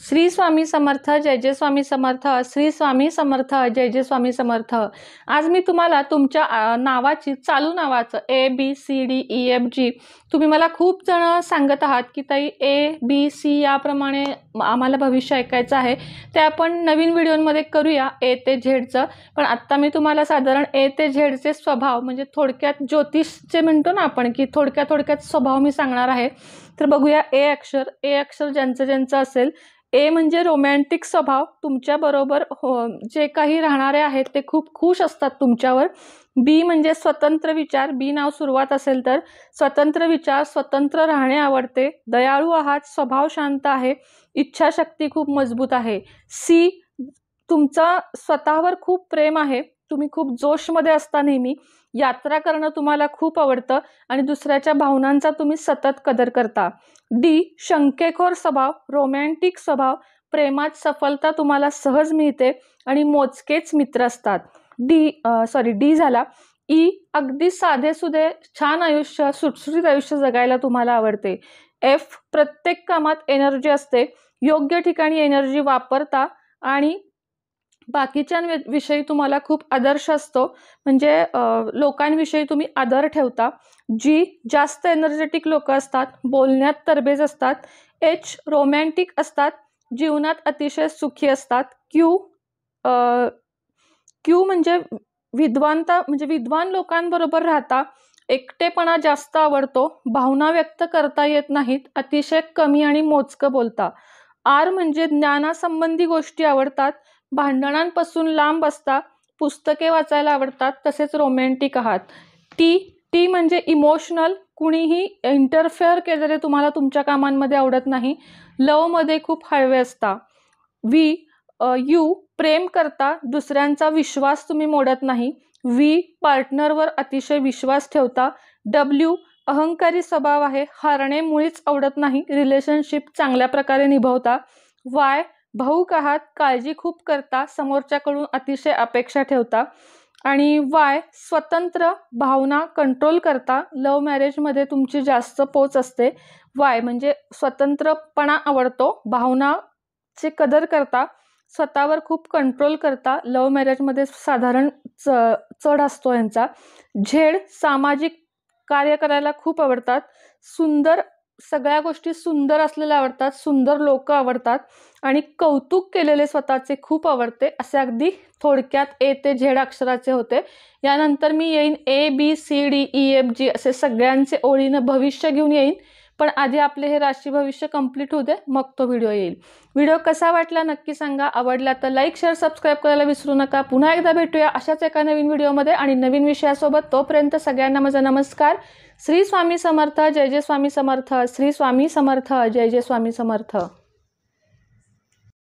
श्री स्वामी समर्थ जय जय स्वामी समर्थ श्री स्वामी समर्थ जय जय स्वामी समर्थ. आज मी तुम्हाला तुमच्या नावाची चालू नावाचं A B C D E F G तुम्ही मला खूप जण सांगत आहात की ताई ए बी सी याप्रमाणे आम्हाला भविष्य ऐकायचं आहे. ते आपण नवीन व्हिडिओमध्ये करूया ए ते झेडचं पण आत्ता मी तुम्हाला साधारण ए ते झेडचे स्वभाव म्हणजे थोडक्यात ज्योतिषचे म्हणतो ना आपण की थोडक्यात थोडक्यात स्वभाव मी सांगणार आहे. तर बघूया ए अक्षर. ए अक्षर ज्यांचं ज्यांचं असेल ए म्हणजे रोमॅन्टिक स्वभाव तुमच्याबरोबर हो जे काही राहणारे आहेत ते खूप खुश असतात तुमच्यावर. बी म्हणजे स्वतंत्र विचार. बी नाव सुरुवात असेल तर स्वतंत्र विचार स्वतंत्र राहणे आवडते. दयाळू आहात स्वभाव शांत आहे इच्छाशक्ती खूप मजबूत आहे. सी तुमचा स्वतःवर खूप प्रेम आहे. तुम्ही खूप जोशमध्ये असता नेहमी. यात्रा करणं तुम्हाला खूप आवडतं आणि दुसऱ्याच्या भावनांचा तुम्ही सतत कदर करता. डी. शंकेखोर स्वभाव रोमॅन्टिक स्वभाव प्रेमात सफलता तुम्हाला सहज मिळते आणि मोजकेच मित्र असतात. डी सॉरी डी झाला. ई अगदी साधेसुधे छान आयुष्य सुटसुटीत आयुष्य जगायला तुम्हाला आवडते. एफ प्रत्येक कामात एनर्जी असते. योग्य ठिकाणी एनर्जी वापरता आणि बाकीच्या विषयी तुम्हाला खूप आदर्श असतो. म्हणजे लोकांविषयी तुम्ही आदर ठेवता. जी जास्त एनर्जेटिक लोक असतात बोलण्यात तरबेज असतात एच रोमॅन्टिक असतात जीवनात अतिशय सुखी असतात. क्यू क्यू म्हणजे विद्वानता म्हणजे विद्वान लोकांबरोबर राहता एकटेपणा जास्त आवडतो भावना व्यक्त करता येत नाहीत अतिशय कमी आणि मोजकं बोलता. आर म्हणजे ज्ञानासंबंधी गोष्टी आवडतात भांडणांपासून लांब असता पुस्तके वाचायला आवडतात तसेच रोमॅन्टिक आहात. ती ती म्हणजे इमोशनल कुणीही इंटरफेअर केलेले तुम्हाला तुमच्या कामांमध्ये आवडत नाही. लवमध्ये खूप हळवे असता. वी यू प्रेम करता दुसऱ्यांचा विश्वास तुम्ही मोडत नाही. वी पार्टनरवर अतिशय विश्वास ठेवता. डब्ल्यू अहंकारी स्वभाव आहे. हरणे मुळीच आवडत नाही. रिलेशनशिप चांगल्या प्रकारे निभवता. वाय भाऊक आहात काळजी खूप करता समोरच्याकडून अतिशय अपेक्षा ठेवता आणि वाय स्वतंत्र भावना कंट्रोल करता. लव मॅरेजमध्ये तुमची जास्त पोच असते. वाय म्हणजे स्वतंत्रपणा आवडतो भावनाचे कदर करता स्वतःवर खूप कंट्रोल करता. लव मॅरेजमध्ये साधारण च चढ असतो यांचा. झेड सामाजिक कार्य करायला खूप आवडतात. सुंदर सगळ्या गोष्टी सुंदर असलेल्या आवडतात सुंदर लोक आवडतात आणि कौतुक केलेले स्वतःचे खूप आवडते असे अगदी थोडक्यात ए ते झेड अक्षराचे होते. यानंतर मी येईन A B C D E F G असे सगळ्यांचे ओळीनं भविष्य घेऊन येईन. पण आधी आपले हे राशी भविष्य कंप्लीट होऊ दे मग तो व्हिडिओ येईल. व्हिडिओ कसा वाटला नक्की सांगा. आवडला तर लाईक शेअर सबस्क्राईब करायला विसरू नका. पुन्हा एकदा भेटूया अशाच एका नवीन व्हिडिओमध्ये आणि नवीन विषयासोबत. तोपर्यंत सगळ्यांना माझा नमस्कार. श्री स्वामी समर्थ जय जय स्वामी समर्थ. श्री स्वामी समर्थ जय जय स्वामी समर्थ.